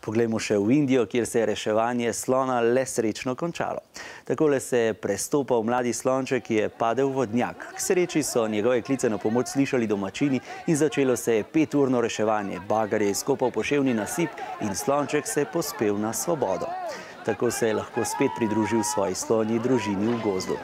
Poglejmo še v Indijo, kjer se je reševanje slona le srečno končalo. Takole se je prestopal mladi slonček, ki je padel v vodnjak. K sreči so njegove klice na pomoč slišali domačini in začelo se je peturno reševanje. Bagar je izkopal poševni nasip in slonček se je pospel na svobodo. Tako se je lahko spet pridružil svoji slonji družini v gozdu.